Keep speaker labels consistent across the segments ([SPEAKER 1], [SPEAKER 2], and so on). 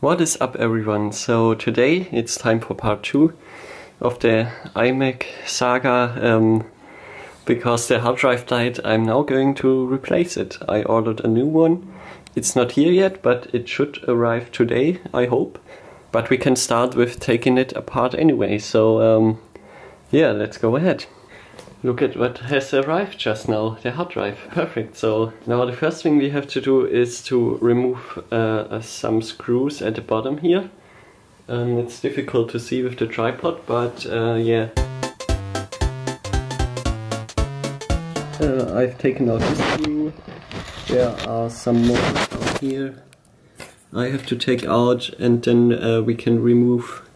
[SPEAKER 1] What is up everyone? So today it's time for part 2 of the iMac saga. Um, because the hard drive died, I'm now going to replace it. I ordered a new one. It's not here yet, but it should arrive today, I hope. But we can start with taking it apart anyway, so um, yeah, let's go ahead. Look at what has arrived just now, the hard drive. Perfect. So now the first thing we have to do is to remove uh, uh, some screws at the bottom here. Um, it's difficult to see with the tripod, but uh, yeah. Uh, I've taken out this screw. There are some more out here. I have to take out and then uh, we can remove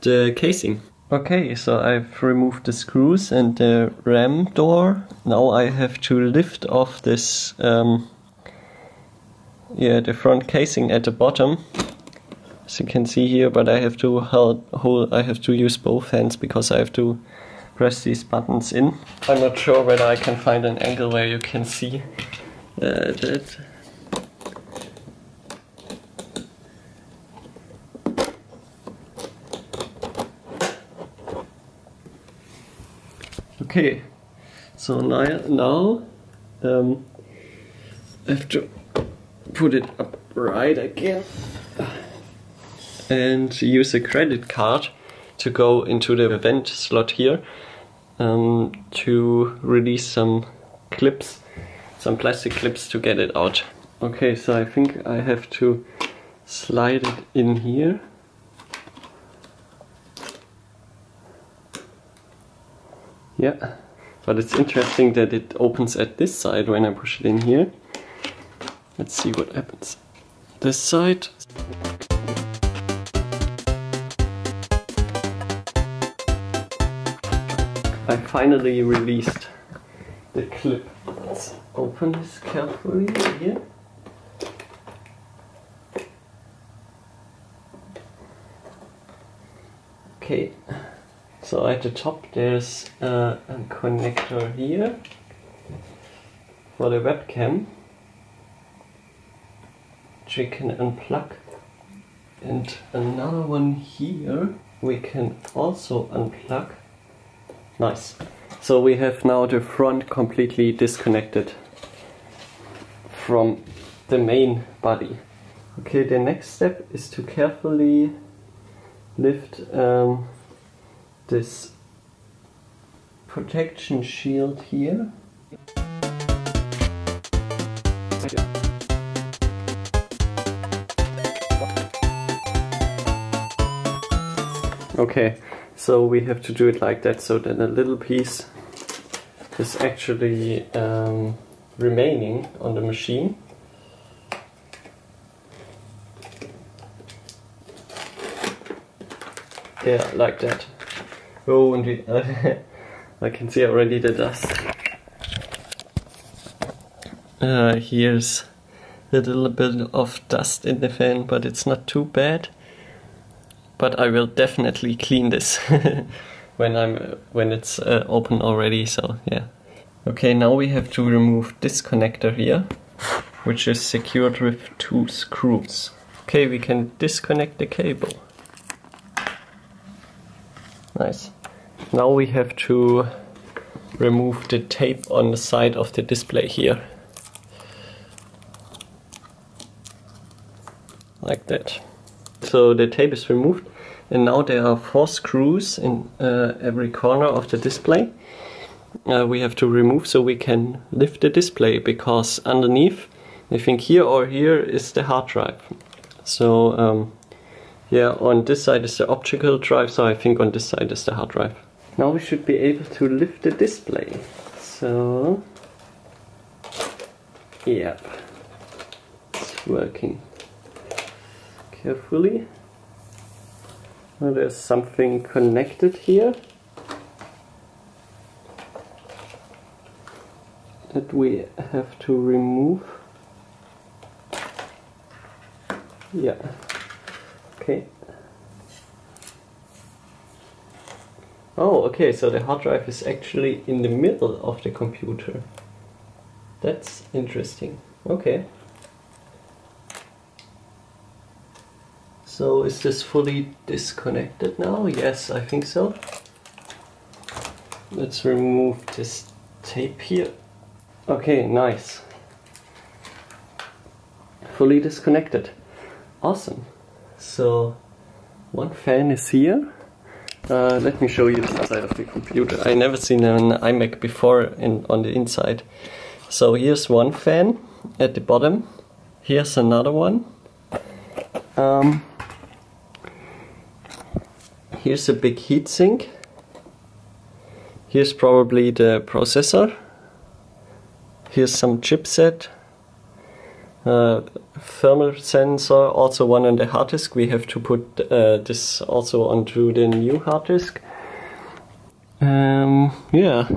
[SPEAKER 1] the casing. Okay, so I've removed the screws and the RAM door. Now I have to lift off this, um, yeah, the front casing at the bottom. As you can see here, but I have to hold, hold I have to use both hands because I have to press these buttons in. I'm not sure whether I can find an angle where you can see uh, that. Okay, so now, now um, I have to put it upright again and use a credit card to go into the event slot here um, to release some clips, some plastic clips to get it out. Okay, so I think I have to slide it in here. Yeah, but it's interesting that it opens at this side when I push it in here. Let's see what happens. This side. I finally released the clip. Let's open this carefully here. Okay, so at the top there's uh, a connector here for the webcam which we can unplug and another one here we can also unplug Nice. So we have now the front completely disconnected from the main body. Okay, the next step is to carefully lift um, this protection shield here. Okay, so we have to do it like that so that a little piece is actually um, remaining on the machine. Yeah, like that. Oh, and we, I can see already the dust. Uh, here's a little bit of dust in the fan, but it's not too bad but I will definitely clean this when I'm when it's uh, open already. So yeah. Okay, now we have to remove this connector here, which is secured with two screws. Okay, we can disconnect the cable. Nice. Now we have to remove the tape on the side of the display here. Like that. So the tape is removed and now there are four screws in uh, every corner of the display. Uh, we have to remove so we can lift the display because underneath, I think here or here is the hard drive. So um, yeah, on this side is the optical drive, so I think on this side is the hard drive. Now we should be able to lift the display. So, yep, it's working carefully. Well, there's something connected here that we have to remove. Yeah. Okay. Oh, okay, so the hard drive is actually in the middle of the computer. That's interesting. Okay. So is this fully disconnected now? Yes, I think so. Let's remove this tape here. Okay, nice. Fully disconnected. Awesome. So one fan is here. Uh, let me show you the inside of the computer. I never seen an iMac before in, on the inside. So here's one fan at the bottom. Here's another one. Um, here's a big heatsink. Here's probably the processor. Here's some chipset. Uh, thermal sensor, also one on the hard disk. We have to put uh, this also onto the new hard disk. Um, yeah,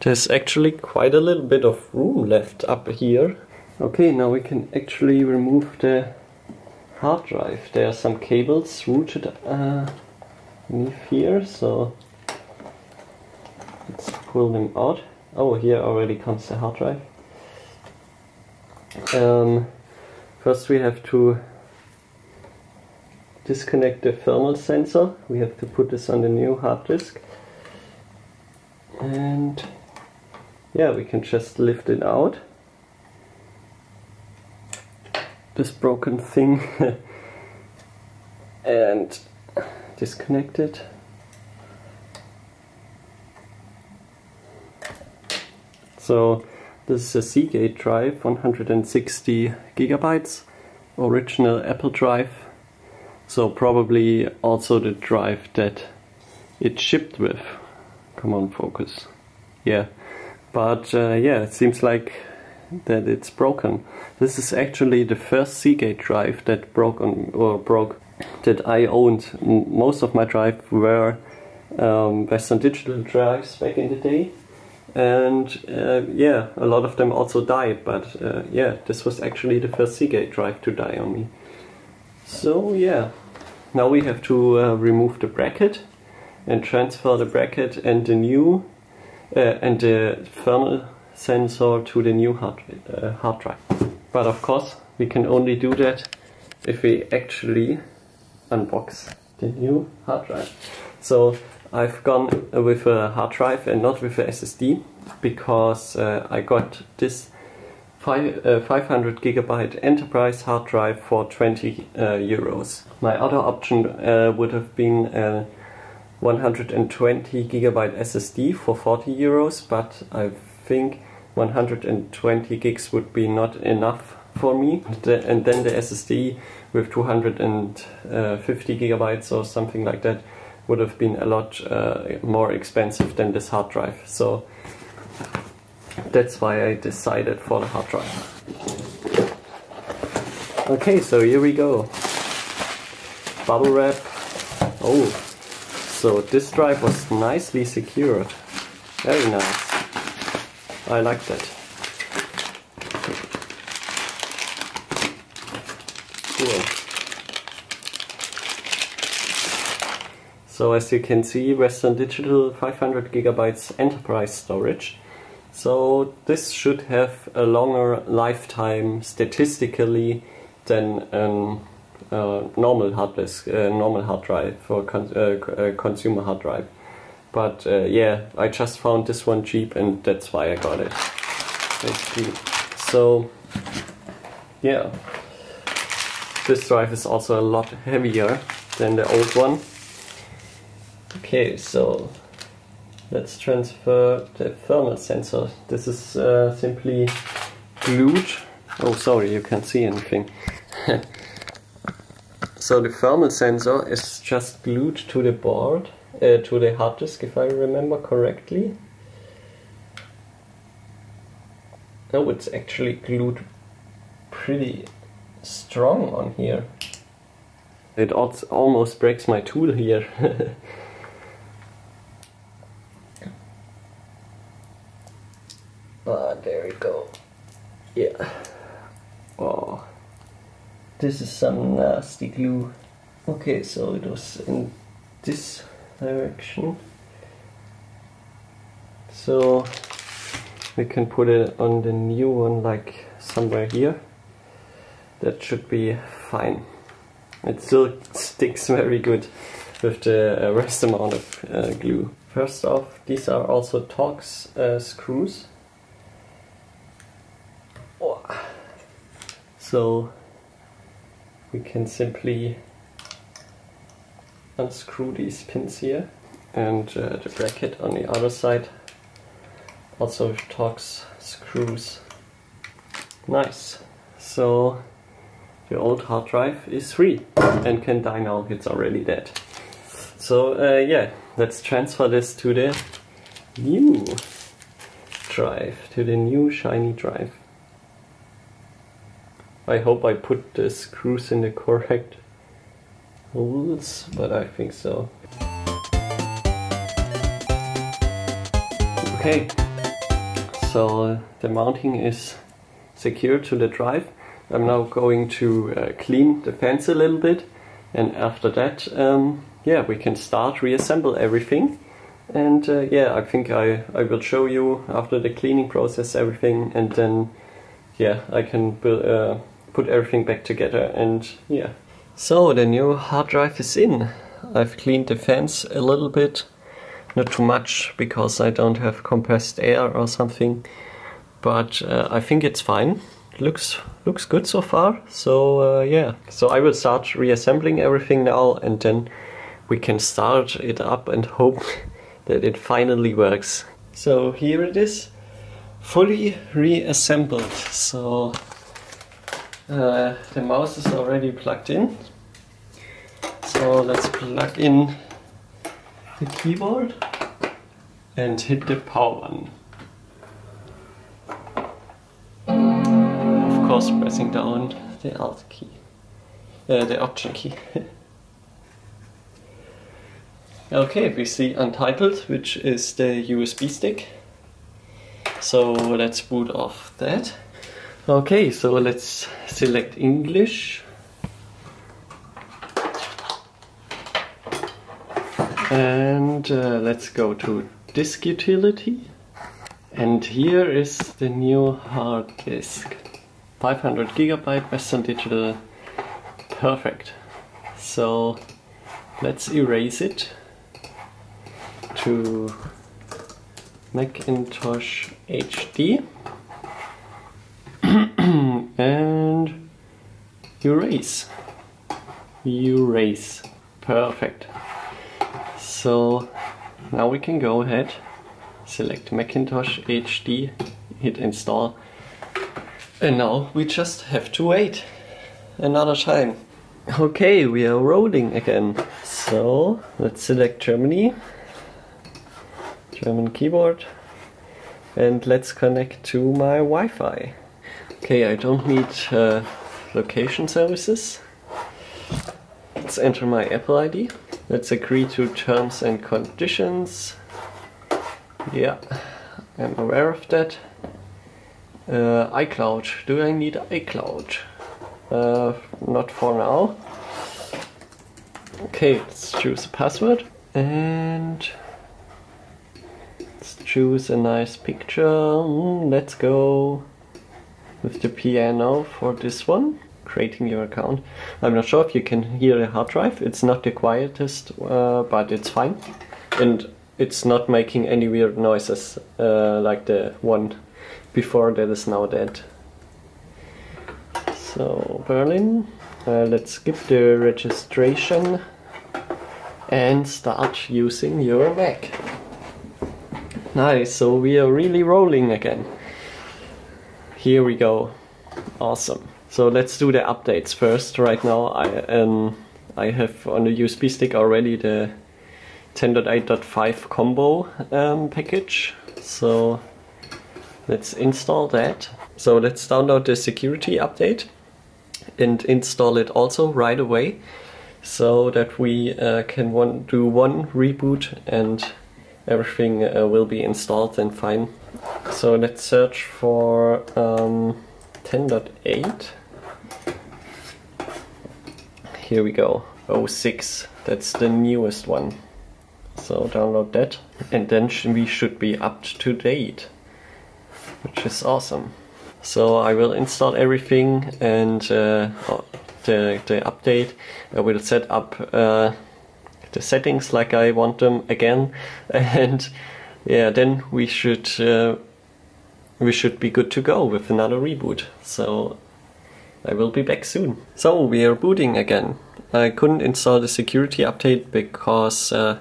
[SPEAKER 1] there's actually quite a little bit of room left up here. Okay, now we can actually remove the hard drive. There are some cables routed uh, beneath here, so let's pull them out. Oh, here already comes the hard drive. Um, first we have to disconnect the thermal sensor. We have to put this on the new hard disk. And yeah, we can just lift it out. This broken thing and disconnect it. So this is a Seagate drive, 160 gigabytes, original Apple drive. So probably also the drive that it shipped with. Come on, focus. Yeah, but uh, yeah, it seems like that it's broken. This is actually the first Seagate drive that broke on or broke that I owned. Most of my drive were um, Western Digital drives back in the day and uh, yeah, a lot of them also died, but uh, yeah, this was actually the first Seagate drive to die on me. So yeah, now we have to uh, remove the bracket and transfer the bracket and the new uh, and the thermal sensor to the new hard, uh, hard drive. But of course, we can only do that if we actually unbox the new hard drive. So I've gone with a hard drive and not with a SSD because uh, I got this five, uh, 500 gigabyte enterprise hard drive for 20 uh, euros. My other option uh, would have been a 120 gigabyte SSD for 40 euros, but I think 120 gigs would be not enough for me. and then the SSD with 250 gigabytes or something like that would have been a lot uh, more expensive than this hard drive. So that's why I decided for the hard drive. Okay, so here we go. Bubble wrap. Oh, so this drive was nicely secured. Very nice. I like that. So as you can see, Western Digital 500 gigabytes enterprise storage. So this should have a longer lifetime statistically than a uh, normal hard disk, uh, normal hard drive for con uh, consumer hard drive. But uh, yeah, I just found this one cheap and that's why I got it. So yeah, this drive is also a lot heavier than the old one. Okay, so let's transfer the thermal sensor. This is uh, simply glued. Oh, sorry, you can't see anything. so the thermal sensor is just glued to the board, uh, to the hard disk, if I remember correctly. Oh, it's actually glued pretty strong on here. It almost breaks my tool here. Ah, there we go. Yeah. Oh, this is some nasty glue. Okay, so it was in this direction. So we can put it on the new one like somewhere here. That should be fine. it still sticks very good with the uh, rest amount of uh, glue. First off, these are also Torx uh, screws. So we can simply unscrew these pins here and uh, the bracket on the other side also Torx screws. Nice. So the old hard drive is free and can die now. It's already dead. So uh, yeah let's transfer this to the new drive to the new shiny drive I hope I put the screws in the correct holes but I think so okay so the mounting is secure to the drive. I'm now going to uh, clean the fence a little bit and after that um, yeah we can start reassemble everything and uh, yeah I think I, I will show you after the cleaning process everything and then yeah I can build, uh, put everything back together and yeah. So the new hard drive is in. I've cleaned the fans a little bit. Not too much because I don't have compressed air or something but uh, I think it's fine. Looks looks good so far. So uh, yeah. So I will start reassembling everything now and then we can start it up and hope that it finally works. So here it is. Fully reassembled. So uh, the mouse is already plugged in so let's plug in the keyboard and hit the power button. Of course pressing down the Alt key, uh, the Option key. okay, we see Untitled, which is the USB stick. So let's boot off that. Okay, so let's select English. And uh, let's go to disk utility. And here is the new hard disk. 500 gigabyte western digital. Perfect. So let's erase it to Macintosh HD and erase erase perfect so now we can go ahead, select Macintosh HD, hit install. And now we just have to wait another time. Okay, we are rolling again. So let's select Germany, German keyboard, and let's connect to my Wi-Fi. Okay, I don't need uh, location services. Let's enter my Apple ID. Let's agree to terms and conditions. Yeah, I'm aware of that. Uh, iCloud. Do I need iCloud? Uh, not for now. Okay, let's choose a password. And let's choose a nice picture. Mm, let's go with the piano for this one creating your account. I'm not sure if you can hear the hard drive. It's not the quietest, uh, but it's fine. And it's not making any weird noises uh, like the one before that is now dead. So Berlin, uh, let's skip the registration and start using your Mac. Nice, so we are really rolling again. Here we go. Awesome. So let's do the updates first. Right now I um, I have on the USB stick already the 10.8.5 combo um, package. So let's install that. So let's download the security update and install it also right away so that we uh, can one, do one reboot and everything uh, will be installed and fine. So let's search for um, 10.8 here we go. 06 that's the newest one. So download that. And then we should be up to date which is awesome. So I will install everything and uh, the, the update, I will set up uh, the settings like I want them again, and yeah, then we should uh, we should be good to go with another reboot. So I will be back soon. So we are booting again. I couldn't install the security update because uh,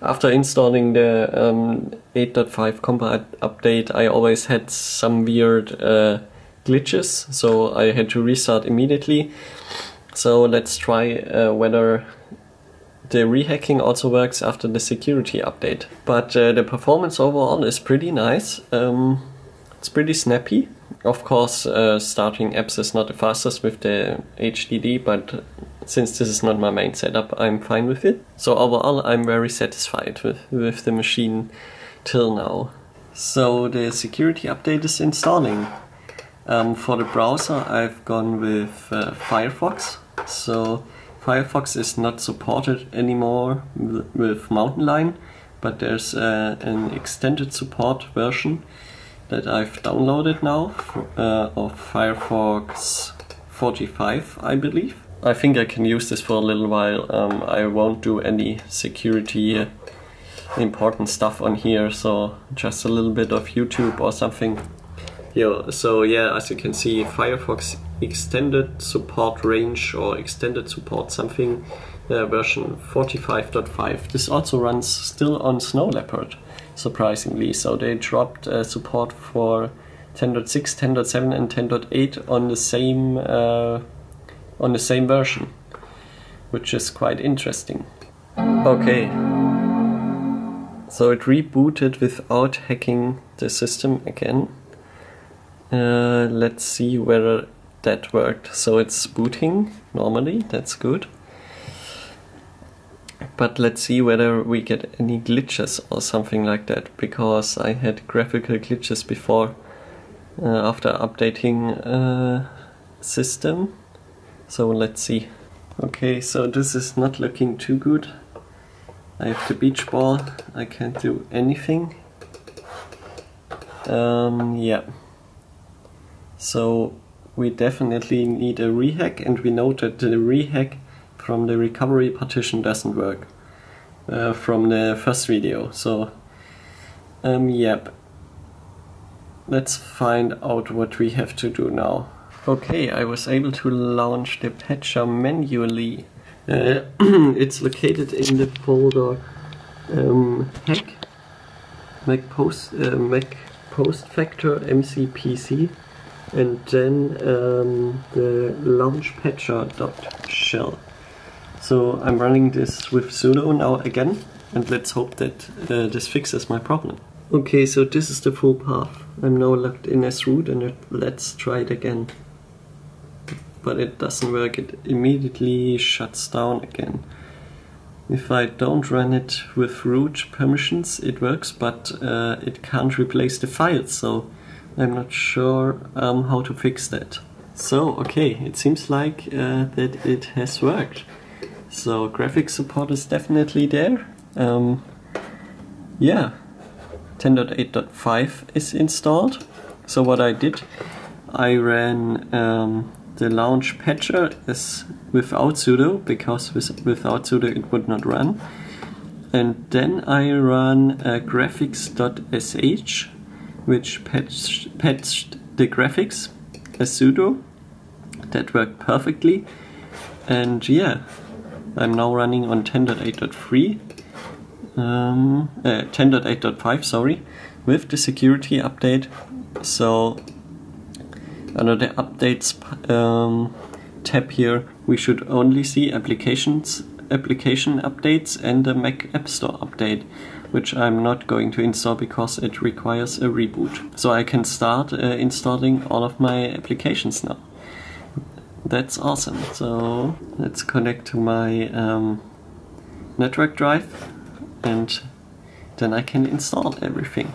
[SPEAKER 1] after installing the um, 8.5 combo update I always had some weird uh, glitches so I had to restart immediately. So let's try uh, whether the rehacking also works after the security update. But uh, the performance overall is pretty nice. Um, it's pretty snappy. Of course, uh, starting apps is not the fastest with the HDD, but since this is not my main setup, I'm fine with it. So overall, I'm very satisfied with, with the machine till now. So the security update is installing. Um, for the browser, I've gone with uh, Firefox. So Firefox is not supported anymore with Mountain Lion, but there's uh, an extended support version that I've downloaded now uh, of Firefox 45, I believe. I think I can use this for a little while. Um, I won't do any security important stuff on here, so just a little bit of YouTube or something. Yeah, so yeah, as you can see, Firefox extended support range or extended support something uh, version 45.5. This also runs still on Snow Leopard surprisingly. So they dropped uh, support for 10.6, 10.7 and 10.8 on the same uh, on the same version, which is quite interesting. Okay, so it rebooted without hacking the system again. Uh, let's see whether that worked. So it's booting normally, that's good. But let's see whether we get any glitches or something like that because I had graphical glitches before uh, after updating uh, system. So let's see. Okay so this is not looking too good. I have the beach ball. I can't do anything. Um, yeah so we definitely need a rehack and we know that the rehack from the recovery partition doesn't work uh, from the first video. So, um, yep. Let's find out what we have to do now. Okay, I was able to launch the patcher manually. Uh, it's located in the folder um, hack Mac post uh, Mac post factor mcpc and then um, the launch patcher dot shell. So I'm running this with sudo now again and let's hope that uh, this fixes my problem. Okay, so this is the full path. I'm now logged in as root and it, let's try it again. But it doesn't work, it immediately shuts down again. If I don't run it with root permissions, it works, but uh, it can't replace the files, so I'm not sure um, how to fix that. So, okay, it seems like uh, that it has worked. So graphics support is definitely there. Um, yeah, 10.8.5 is installed. So what I did, I ran um, the launch patcher as without sudo because with, without sudo it would not run. And then I run uh, graphics.sh which patched, patched the graphics as sudo. That worked perfectly. And yeah, I'm now running on 10.8.3, um, uh, 10.8.5, sorry, with the security update. So under the updates um, tab here, we should only see applications, application updates and the Mac App Store update, which I'm not going to install because it requires a reboot. So I can start uh, installing all of my applications now. That's awesome. So let's connect to my um, network drive and then I can install everything.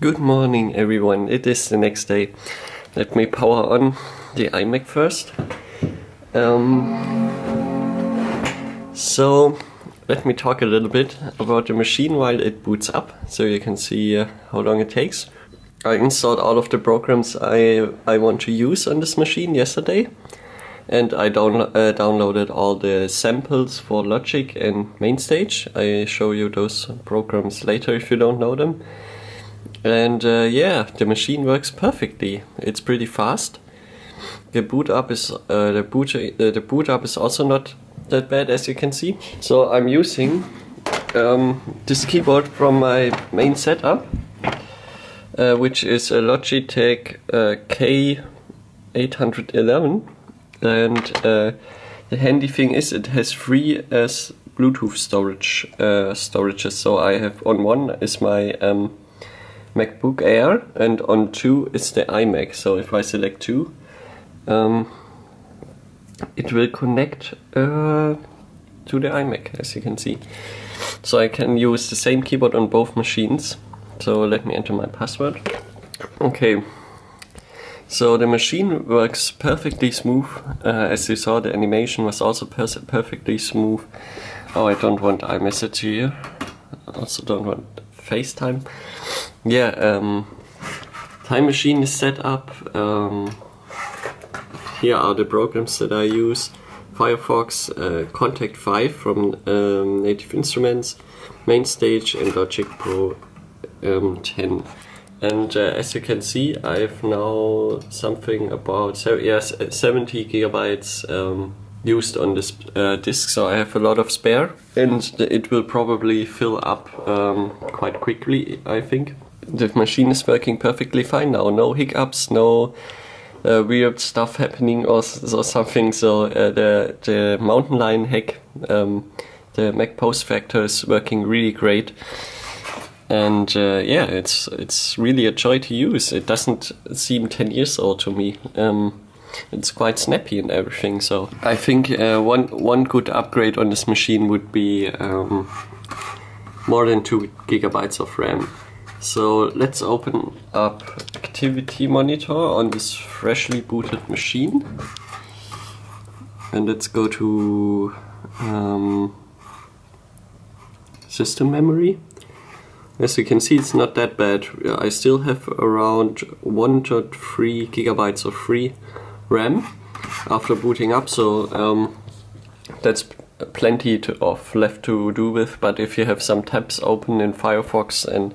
[SPEAKER 1] Good morning everyone, it is the next day. Let me power on the iMac first. Um, so let me talk a little bit about the machine while it boots up so you can see uh, how long it takes. I installed all of the programs I, I want to use on this machine yesterday and I down, uh, downloaded all the samples for Logic and MainStage. I show you those programs later if you don't know them. And uh, yeah, the machine works perfectly. It's pretty fast. The boot up is uh, the boot uh, the boot up is also not that bad as you can see. So I'm using um, this keyboard from my main setup, uh, which is a Logitech uh, K811 and uh, the handy thing is it has three as Bluetooth storage uh, storages. So I have on one is my um, MacBook Air and on two is the iMac. So if I select two, um, it will connect uh, to the iMac as you can see. So I can use the same keyboard on both machines. So let me enter my password. Okay, so the machine works perfectly smooth. Uh, as you saw, the animation was also per perfectly smooth. Oh, I don't want iMessage here. I also don't want FaceTime. Yeah, um, Time Machine is set up. Um, here are the programs that I use. Firefox, uh, Kontakt 5 from um, Native Instruments, MainStage and Logic Pro um, 10. And uh, as you can see, I have now something about so yes, 70 gigabytes um, used on this uh, disk, so I have a lot of spare, and it will probably fill up um, quite quickly. I think the machine is working perfectly fine now. No hiccups, no uh, weird stuff happening or, or something. So uh, the the mountain lion hack, um, the MacPostFactor is working really great and uh, yeah, it's it's really a joy to use. It doesn't seem ten years old to me. Um, it's quite snappy and everything. So I think uh, one one good upgrade on this machine would be um, more than two gigabytes of RAM. So let's open up Activity Monitor on this freshly booted machine, and let's go to um, system memory. As you can see, it's not that bad. I still have around 1.3 gigabytes of free RAM after booting up, so um, that's plenty to, of left to do with. But if you have some tabs open in Firefox and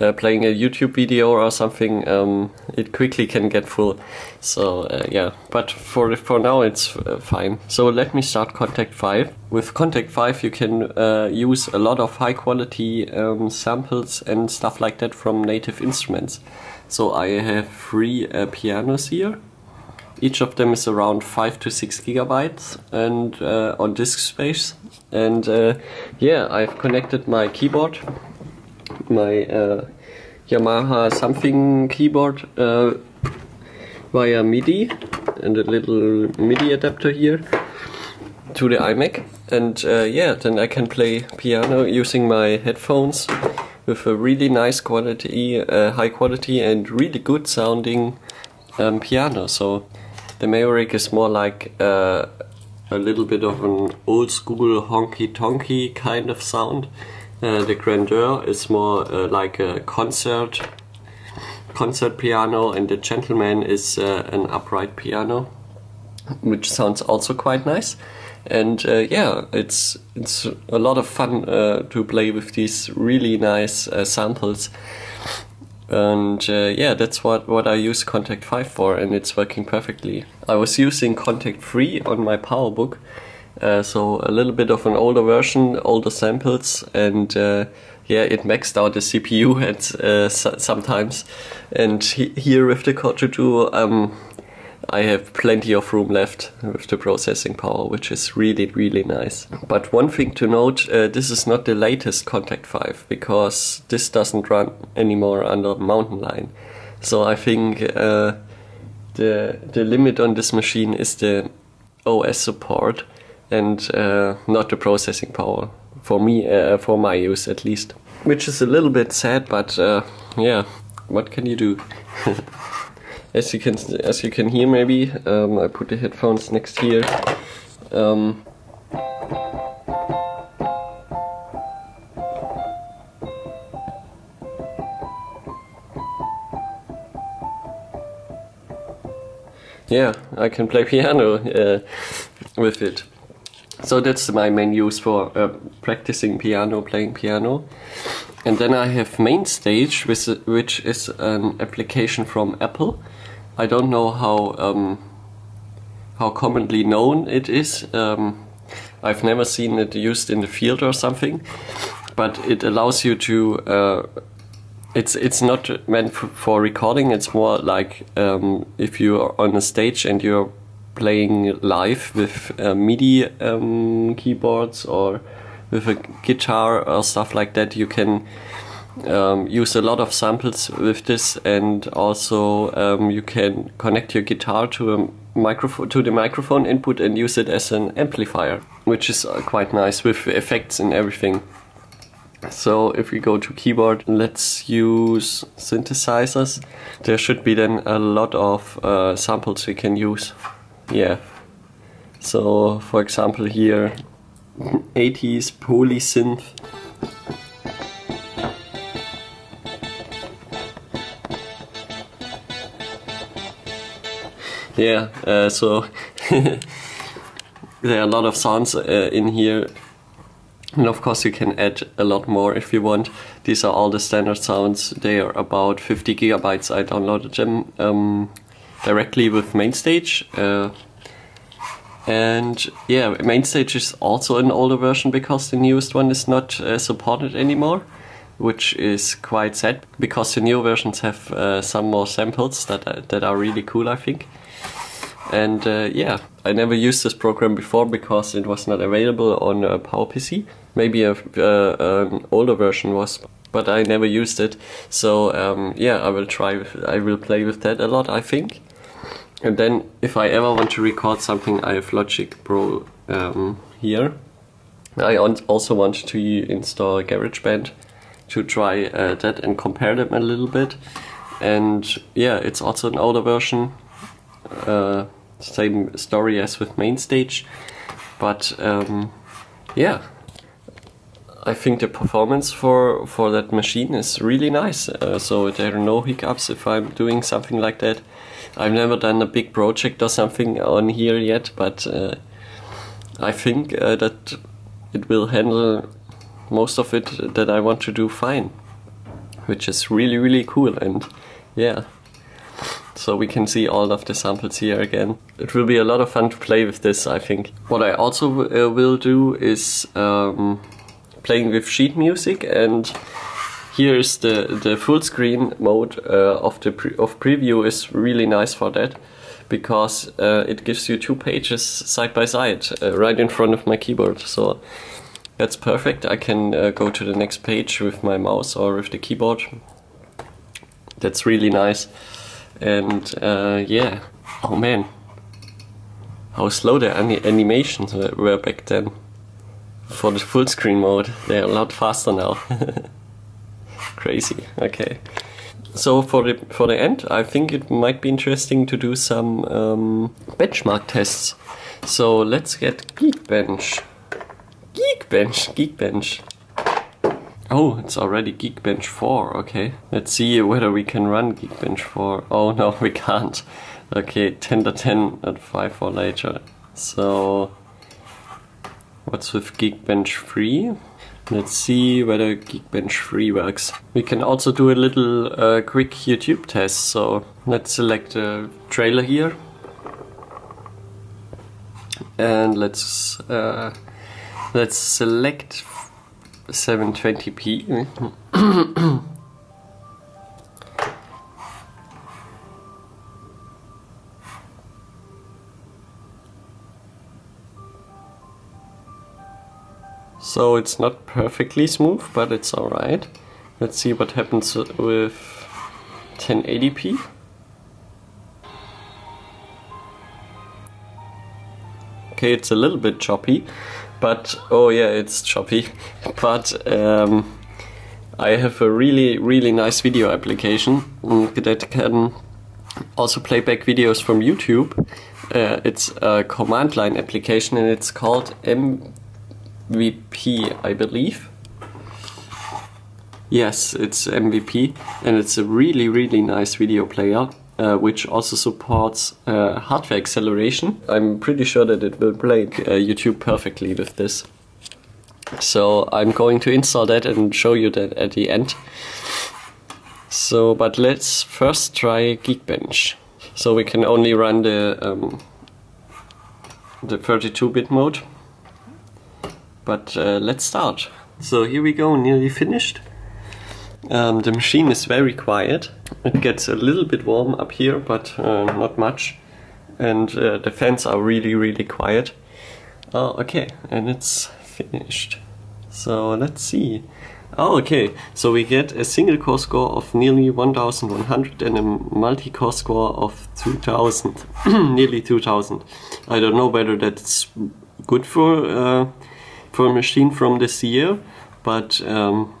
[SPEAKER 1] uh, playing a YouTube video or something, um, it quickly can get full. So uh, yeah, but for for now it's uh, fine. So let me start Kontakt 5. With Kontakt 5 you can uh, use a lot of high quality um, samples and stuff like that from native instruments. So I have three uh, pianos here. Each of them is around 5 to 6 gigabytes and uh, on disk space. And yeah, I've connected my keyboard my uh, Yamaha something keyboard uh, via MIDI and a little MIDI adapter here to the iMac. And uh, yeah then I can play piano using my headphones with a really nice quality, uh, high quality and really good sounding um, piano. So the Maverick is more like uh, a little bit of an old school honky tonky kind of sound the grandeur is more uh, like a concert concert piano and the gentleman is uh, an upright piano which sounds also quite nice. And uh, yeah it's it's a lot of fun uh, to play with these really nice samples. And yeah that's what what I use Kontakt 5 for and it's working perfectly. I was using Kontakt 3 on my PowerBook uh, so a little bit of an older version, older samples, and uh, yeah, it maxed out the CPU at uh, sometimes. And he here with the Core 2 Duo, um, I have plenty of room left with the processing power, which is really, really nice. But one thing to note, uh, this is not the latest Kontakt 5, because this doesn't run anymore under Mountain Lion. So I think uh, the, the limit on this machine is the OS support and uh, not the processing power for me, uh, for my use at least. Which is a little bit sad, but uh, yeah, what can you do? as you can as you can hear, maybe um, I put the headphones next here. Um, yeah, I can play piano uh, with it. So that's my main use for uh, practicing piano, playing piano. And then I have MainStage, which is an application from Apple. I don't know how um, how commonly known it is. Um, I've never seen it used in the field or something, but it allows you to. Uh, it's it's not meant for recording. It's more like um, if you're on a stage and you're playing live with uh, MIDI um, keyboards or with a guitar or stuff like that. You can um, use a lot of samples with this, and also um, you can connect your guitar to a microphone to the microphone input and use it as an amplifier, which is uh, quite nice with effects and everything. So if we go to keyboard, let's use synthesizers. There should be then a lot of uh, samples we can use. Yeah. So for example here, 80s polysynth. Yeah, uh, so there are a lot of sounds uh, in here and of course you can add a lot more if you want. These are all the standard sounds. They are about 50 gigabytes. I downloaded them um, directly with MainStage. Uh, and yeah, MainStage is also an older version because the newest one is not uh, supported anymore. Which is quite sad because the new versions have uh, some more samples that are, that are really cool, I think. And uh, yeah, I never used this program before because it was not available on a PowerPC. Maybe a, uh, an older version was, but I never used it. So um, yeah, I will try. With, I will play with that a lot. I think. And then if I ever want to record something, I have Logic Pro um, here. I also want to install GarageBand to try uh, that and compare them a little bit. And yeah, it's also an older version. Uh, same story as with MainStage, but um, yeah, I think the performance for for that machine is really nice. Uh, so there are no hiccups if I'm doing something like that. I've never done a big project or something on here yet, but uh, I think uh, that it will handle most of it that I want to do fine, which is really really cool and yeah so we can see all of the samples here again. It will be a lot of fun to play with this, I think. What I also uh, will do is um, playing with sheet music and here is the, the full screen mode uh, of the pre of preview is really nice for that because uh, it gives you two pages side by side uh, right in front of my keyboard. So that's perfect. I can uh, go to the next page with my mouse or with the keyboard. That's really nice. And uh, yeah, oh man, how slow the animations were back then. For the full screen mode, they're a lot faster now. Crazy. Okay. So for the for the end, I think it might be interesting to do some um, benchmark tests. So let's get Geekbench. Geekbench, Geekbench. Oh, it's already Geekbench 4, okay. Let's see whether we can run Geekbench 4. Oh no, we can't. Okay, 10 to 10 at 5 for later. So, what's with Geekbench 3? Let's see whether Geekbench 3 works. We can also do a little uh, quick YouTube test. So, let's select a trailer here. And let's uh, let's select 720p. so it's not perfectly smooth, but it's alright. Let's see what happens with 1080p. Okay, it's a little bit choppy, but oh yeah, it's choppy. But um, I have a really really nice video application that can also play back videos from YouTube. Uh, it's a command line application and it's called MVP, I believe. Yes, it's MVP and it's a really really nice video player uh, which also supports uh, hardware acceleration. I'm pretty sure that it will play uh, YouTube perfectly with this. So I'm going to install that and show you that at the end. So, but let's first try Geekbench. So we can only run the um, the 32-bit mode. But uh, let's start. So here we go, nearly finished. Um, the machine is very quiet. It gets a little bit warm up here, but uh, not much. And uh, the fans are really, really quiet. Oh, okay, and it's finished. So let's see. Oh, okay. So we get a single core score of nearly 1100 and a multi core score of 2000, nearly 2000. I don't know whether that's good for uh, for a machine from this year, but um,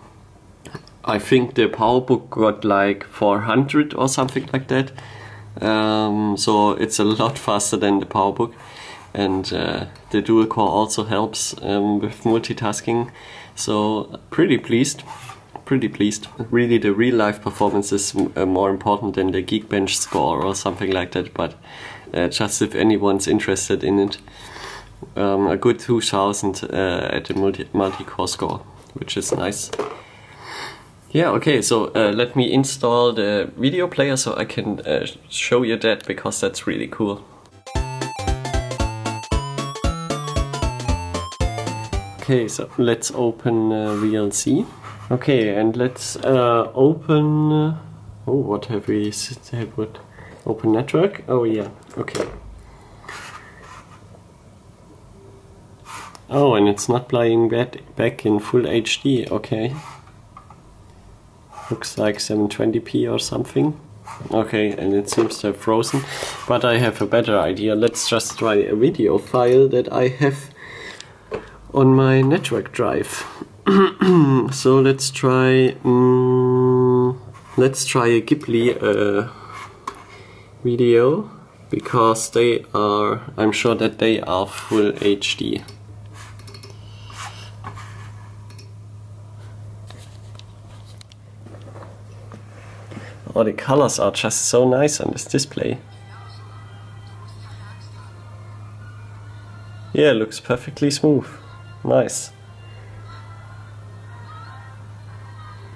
[SPEAKER 1] I think the PowerBook got like 400 or something like that. Um, so it's a lot faster than the PowerBook and uh, the dual core also helps um, with multitasking. So pretty pleased pretty pleased. Really the real life performance is uh, more important than the geekbench score or something like that but uh, just if anyone's interested in it um, a good 2000 uh, at the multi multi-core score which is nice yeah, okay, so uh, let me install the video player so I can uh, show you that because that's really cool. Okay, so let's open uh, VLC. Okay, and let's uh, open. Uh, oh, what have we said? What? Open network? Oh, yeah. Okay. Oh, and it's not playing back in full HD. Okay. Looks like 720p or something. Okay, and it seems to have frozen. But I have a better idea. Let's just try a video file that I have on my network drive. so let's try um, let's try a Ghibli uh, video because they are I'm sure that they are full HD. Oh, the colors are just so nice on this display. Yeah, looks perfectly smooth. Nice.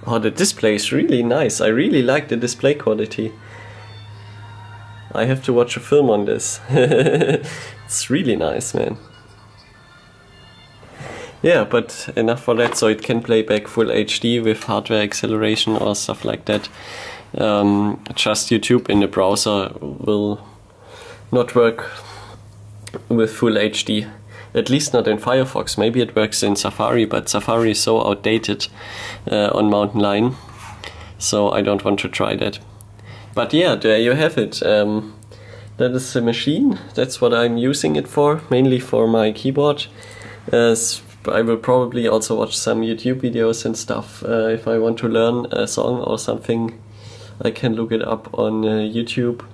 [SPEAKER 1] Oh, the display is really nice. I really like the display quality. I have to watch a film on this. it's really nice, man. Yeah, but enough for that, so it can play back full HD with hardware acceleration or stuff like that. Um, just YouTube in the browser will not work with full HD. At least not in Firefox. Maybe it works in Safari, but Safari is so outdated uh, on Mountain Lion, so I don't want to try that. But yeah, there you have it. Um, that is the machine. That's what I'm using it for, mainly for my keyboard. Uh, I will probably also watch some YouTube videos and stuff. Uh, if I want to learn a song or something, I can look it up on uh, YouTube.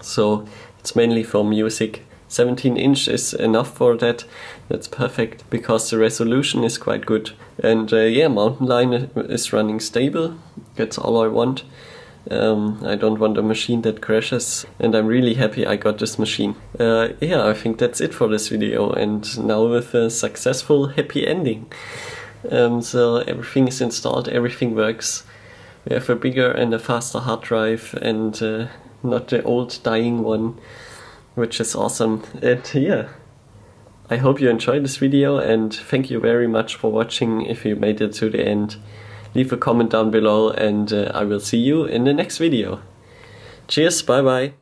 [SPEAKER 1] So it's mainly for music. 17 inch is enough for that. That's perfect because the resolution is quite good. And uh, yeah, Mountain Lion is running stable. That's all I want. Um, I don't want a machine that crashes and I'm really happy I got this machine. Uh, yeah, I think that's it for this video and now with a successful happy ending. Um, so everything is installed, everything works. We have a bigger and a faster hard drive and uh, not the old dying one which is awesome. And yeah, I hope you enjoyed this video and thank you very much for watching if you made it to the end. Leave a comment down below and uh, I will see you in the next video. Cheers, bye bye.